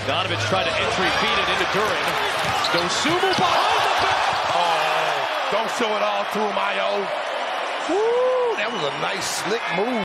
Bogdanovich tried to entry feed it into Durin. Dosunmu behind the back. Oh, don't show it all through him, Ayo. Woo, that was a nice, slick move.